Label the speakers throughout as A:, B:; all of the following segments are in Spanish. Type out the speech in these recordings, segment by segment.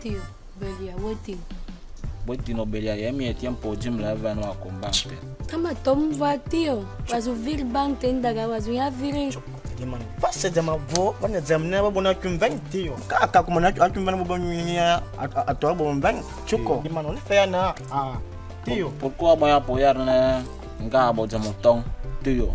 A: Ndio, Belia, wote. Wote
B: no Belia, yemi etiam po jumla vanu akombank pe.
A: Kama tomva tio, wazu vil bank tendaga wazu ya viri.
C: Jamani, fasa jama vo, wana zamna ba bona kumvang tio. Ka ka kuma na kumvang bo bonya atwa bo mbang. Chuko. Jamani, eh. ole faya na. Ah. Tio.
B: Pourquoi moi apoyar na ngabo jamotong.
A: Tio.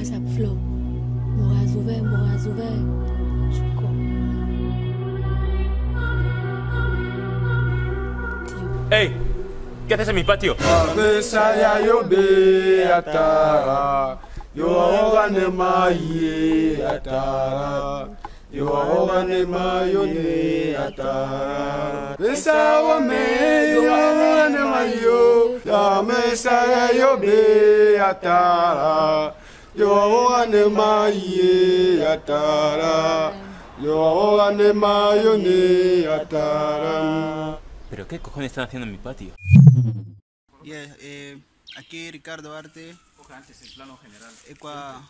A: asap flow. Morazuve, morazuve. Chuko. Tío.
D: ¡Ey! ¿Qué haces en mi patio?
E: Abesa ya yo be atara. Yo oga ne ma ye atara. Yo oga ne ma yo ne atara. Besa wa me yo ne yo. Ya mesa ya yo be atara. Yo ne ma ye atara. Yo oga ne ma yo ne atara.
D: ¿Pero qué cojones están haciendo en mi patio?
F: Yeah, eh, aquí Ricardo Arte, Equa,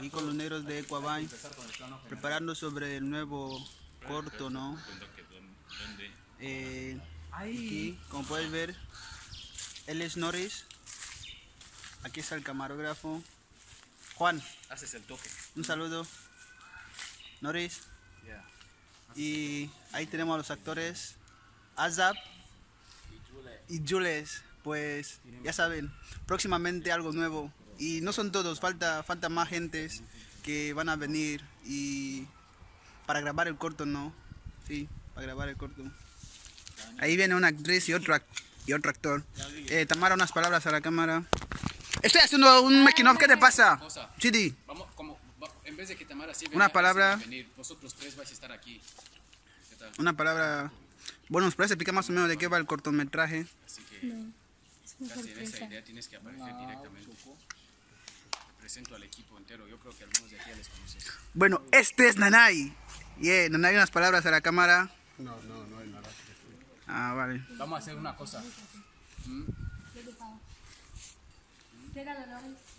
F: y con los negros de Equavine, preparando sobre el nuevo corto, ¿no? Eh, aquí, como puedes ver, él es Norris, aquí está el camarógrafo, Juan,
D: Haces el toque.
F: un saludo, Norris, y ahí tenemos a los actores, Azap y Jules, pues ya saben, próximamente algo nuevo. Y no son todos, falta, falta más gentes que van a venir y para grabar el corto, ¿no? Sí, para grabar el corto. Ahí viene una actriz y otro, y otro actor. Eh, Tamara, unas palabras a la cámara. Estoy haciendo un making of, ¿qué te pasa? Chidi,
G: Vamos, como, va- en vez de que Tamara sí
F: Una
G: venga,
F: palabra.
G: sí va a venir, vosotros tres vais a estar aquí. ¿Qué tal?
F: una palabra. Bueno, ¿nos puedes explicar más o menos de qué va el cortometraje?
G: Así que casi en esa idea tienes que aparecer directamente. Presento al equipo entero, yo creo que algunos de aquí ya les conoces.
F: Bueno, este es Nanay. Yeah, Nanay, unas palabras a la cámara.
E: No, no, no hay nada.
F: Ah, vale.
G: Vamos a hacer una cosa. 谁干的？